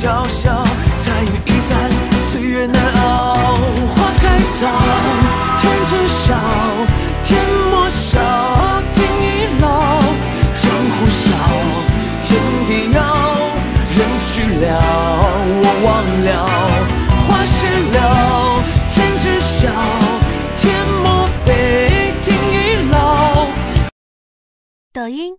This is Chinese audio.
娇笑，彩云易散，岁月难熬，花开早，天知晓，天莫笑，天亦老。江湖小，天地遥，人去了，我忘了，花谢了，天知晓，天莫悲，天亦老。抖音。